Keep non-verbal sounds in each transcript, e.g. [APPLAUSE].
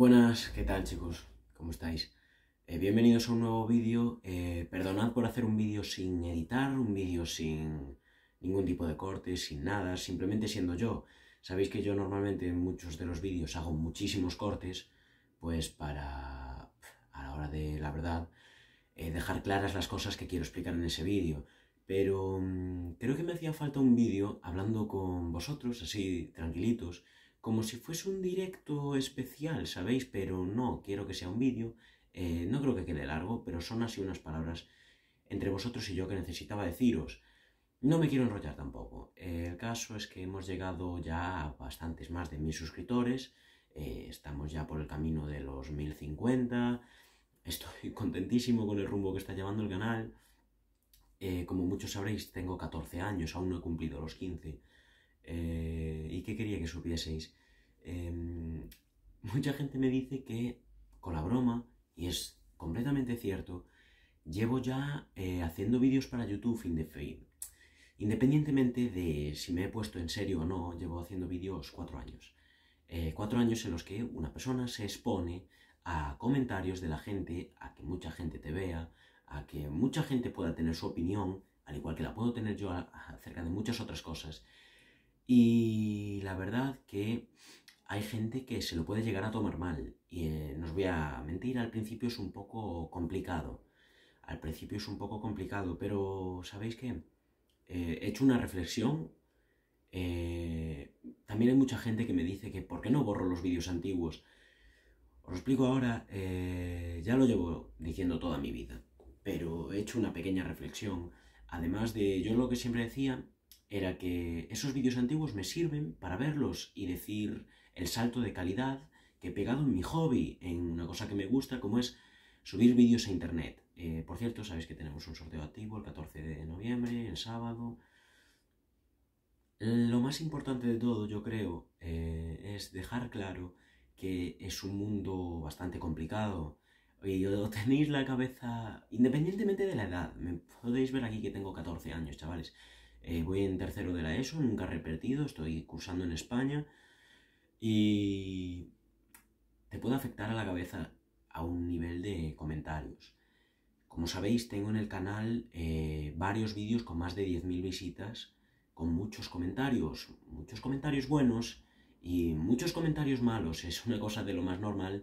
Buenas, ¿qué tal chicos? ¿Cómo estáis? Eh, bienvenidos a un nuevo vídeo. Eh, perdonad por hacer un vídeo sin editar, un vídeo sin ningún tipo de corte, sin nada, simplemente siendo yo. Sabéis que yo normalmente en muchos de los vídeos hago muchísimos cortes, pues para, a la hora de la verdad, eh, dejar claras las cosas que quiero explicar en ese vídeo. Pero mm, creo que me hacía falta un vídeo hablando con vosotros, así tranquilitos, como si fuese un directo especial, ¿sabéis? Pero no, quiero que sea un vídeo. Eh, no creo que quede largo, pero son así unas palabras entre vosotros y yo que necesitaba deciros. No me quiero enrollar tampoco. Eh, el caso es que hemos llegado ya a bastantes más de mil suscriptores. Eh, estamos ya por el camino de los 1050. Estoy [LAUGHS] contentísimo con el rumbo que está llevando el canal. como muchos sabréis, tengo 14 años, aún no he cumplido los 15. Eh, ¿Y qué quería que supieseis? Em, mucha gente me dice que con la broma, y es completamente cierto, llevo ya eh, haciendo vídeos para YouTube Independientemente de si me he puesto en serio o no, llevo haciendo vídeos cuatro años. Eh, cuatro años en los que una persona se expone a comentarios de la gente, a que mucha gente te vea, a que mucha gente pueda tener su opinión, al igual que la puedo tener yo acerca de muchas otras cosas, y la verdad que hay gente que se lo puede llegar a tomar mal. Y eh, no os voy a mentir, al principio es un poco complicado. Al principio es un poco complicado, pero ¿sabéis qué? Eh, he hecho una reflexión. Eh, también hay mucha gente que me dice que ¿por qué no borro los vídeos antiguos? Os lo explico ahora, ya lo llevo diciendo toda mi vida, pero he hecho una pequeña reflexión. Además de, yo lo que siempre decía era que esos vídeos antiguos me sirven para verlos y decir el salto de calidad que he pegado en mi hobby, en una cosa que me gusta, como es subir vídeos a internet. Eh, por cierto, sabéis que tenemos un sorteo activo el 14 de noviembre, el sábado. Lo más importante de todo, yo creo, eh, es dejar claro que es un mundo bastante complicado. Y [LAUGHS] tenéis la cabeza, independientemente de la edad, me podéis ver aquí que tengo 14 años, chavales. Eh, voy en tercero de la ESO, nunca he repetido, estoy cursando en España y te puede afectar a la cabeza a un nivel de comentarios. Como sabéis, tengo en el canal eh, varios vídeos con más de 10.000 visitas, con muchos comentarios, muchos comentarios buenos y muchos comentarios malos. Es una cosa de lo más normal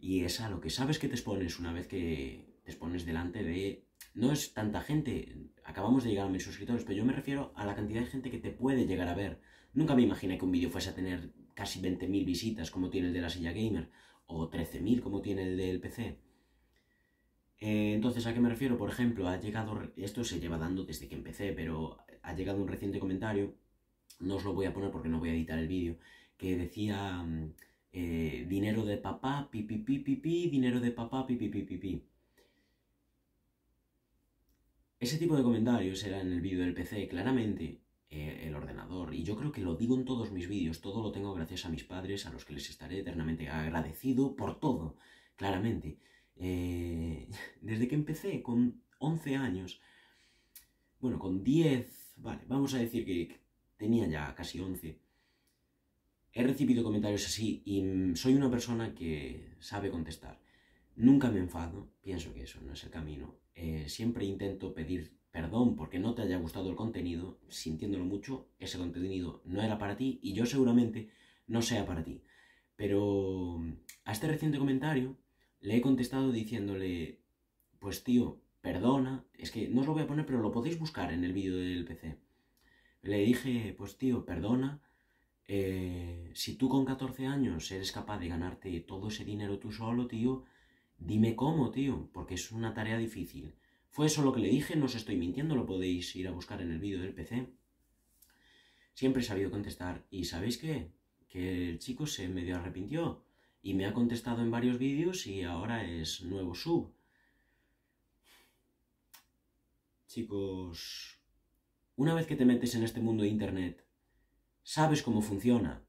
y es a lo que sabes que te expones una vez que te expones delante de no es tanta gente, acabamos de llegar a mil suscriptores, pero yo me refiero a la cantidad de gente que te puede llegar a ver. Nunca me imaginé que un vídeo fuese a tener casi 20.000 visitas como tiene el de la silla gamer, o 13.000 como tiene el del PC. Eh, entonces, ¿a qué me refiero? Por ejemplo, ha llegado, esto se lleva dando desde que empecé, pero ha llegado un reciente comentario, no os lo voy a poner porque no voy a editar el vídeo, que decía mm, eh, dinero de papá, pipi, pipi, dinero de papá, pipi, pipi. Ese tipo de comentarios era en el vídeo del PC, claramente eh, el ordenador, y yo creo que lo digo en todos mis vídeos, todo lo tengo gracias a mis padres, a los que les estaré eternamente agradecido por todo, claramente. Eh, [LAUGHS] desde que empecé con 11 años, bueno, con 10, vale, vamos a decir que tenía ya casi 11, he recibido comentarios así y soy una persona que sabe contestar. Nunca me enfado, pienso que eso no es el camino. Eh, siempre intento pedir perdón porque no te haya gustado el contenido, sintiéndolo mucho, ese contenido no era para ti y yo seguramente no sea para ti. Pero a este reciente comentario le he contestado diciéndole, pues tío, perdona, es que no os lo voy a poner, pero lo podéis buscar en el vídeo del PC. Le dije, pues tío, perdona, eh, si tú con 14 años eres capaz de ganarte todo ese dinero tú solo, tío, Dime cómo, tío, porque es una tarea difícil. Fue eso lo que le dije, no os estoy mintiendo, lo podéis ir a buscar en el vídeo del PC. Siempre he sabido contestar. ¿Y sabéis qué? Que el chico se medio arrepintió y me ha contestado en varios vídeos y ahora es nuevo sub. Chicos, una vez que te metes en este mundo de Internet, sabes cómo funciona,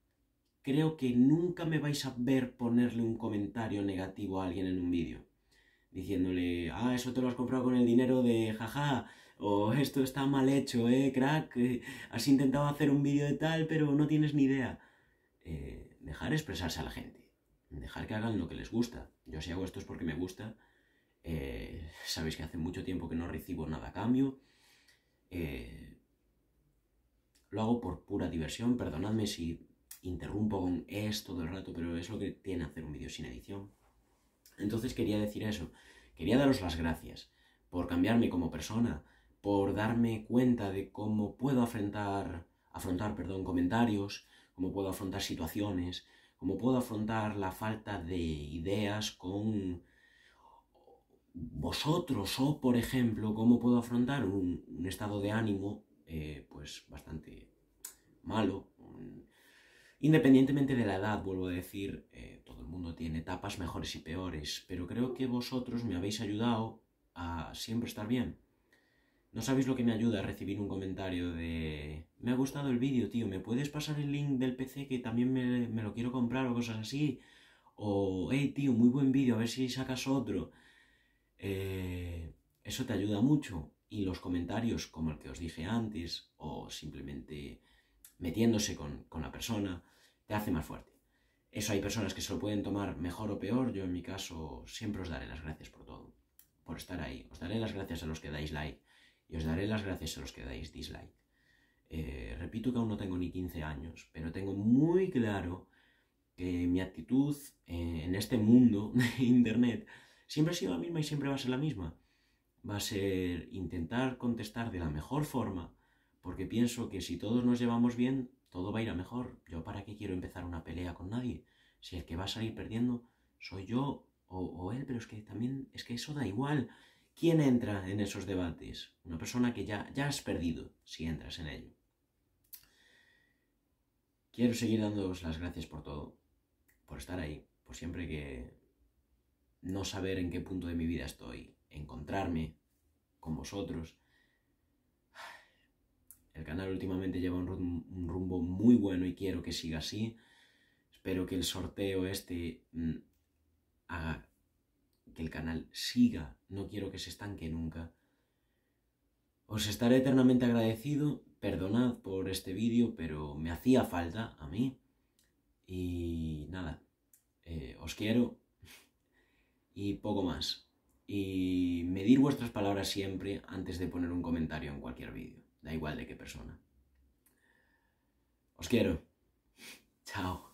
creo que nunca me vais a ver ponerle un comentario negativo a alguien en un vídeo. Diciéndole, ah, eso te lo has comprado con el dinero de jaja, o esto está mal hecho, eh, crack, eh, has intentado hacer un vídeo de tal, pero no tienes ni idea. Eh, dejar expresarse a la gente. dejar que hagan lo que les gusta. Yo si hago esto es porque me gusta. Eh, sabéis que hace mucho tiempo que no recibo nada a cambio. Eh, lo hago por pura diversión. Perdonadme si interrumpo con esto todo el rato, pero es lo que tiene hacer un vídeo sin edición. Entonces quería decir eso. Quería daros las gracias por cambiarme como persona, por darme cuenta de cómo puedo afrontar, afrontar perdón, comentarios, cómo puedo afrontar situaciones, cómo puedo afrontar la falta de ideas con vosotros o, por ejemplo, cómo puedo afrontar un, estado de ánimo eh, pues bastante malo. Independientemente de la edad, vuelvo a decir, eh, todo el mundo tiene etapas mejores y peores, pero creo que vosotros me habéis ayudado a siempre estar bien. No sabéis lo que me ayuda a recibir un comentario de... Me ha gustado el vídeo, tío, ¿me puedes pasar el link del PC que también me, lo quiero comprar o cosas así? O, hey, tío, muy buen vídeo, a ver si sacas otro. Eh, eso te ayuda mucho. Y los comentarios, como el que os dije antes, o simplemente metiéndose con, con la persona, te hace más fuerte. Eso hay personas que se lo pueden tomar mejor o peor. Yo en mi caso siempre os daré las gracias por todo, por estar ahí. Os daré las gracias a los que dais like y os daré las gracias a los que dais dislike. Eh, repito que aún no tengo ni 15 años, pero tengo muy claro que mi actitud eh, en este mundo [LAUGHS] de Internet siempre ha sido la misma y siempre va a ser la misma. Va a ser intentar contestar de la mejor forma, porque pienso que si todos nos llevamos bien, todo va a ir a mejor. Yo para qué quiero empezar una pelea con nadie, si el que va a salir perdiendo soy yo o, él, pero es que también es que eso da igual. ¿Quién entra en esos debates? Una persona que ya, ya has perdido si entras en ello. Quiero seguir dándoos las gracias por todo, por estar ahí, por siempre que no saber en qué punto de mi vida estoy, encontrarme con vosotros. El canal últimamente lleva un rumbo muy bueno y quiero que siga así. Espero que el sorteo este mm, haga que el canal siga, no quiero que se estanque nunca. Os estaré eternamente agradecido, perdonad por este vídeo, pero me hacía falta a mí. Y nada, eh, os quiero y poco más. Y medir vuestras palabras siempre antes de poner un comentario en cualquier vídeo, da igual de qué persona. Os quiero. Chao.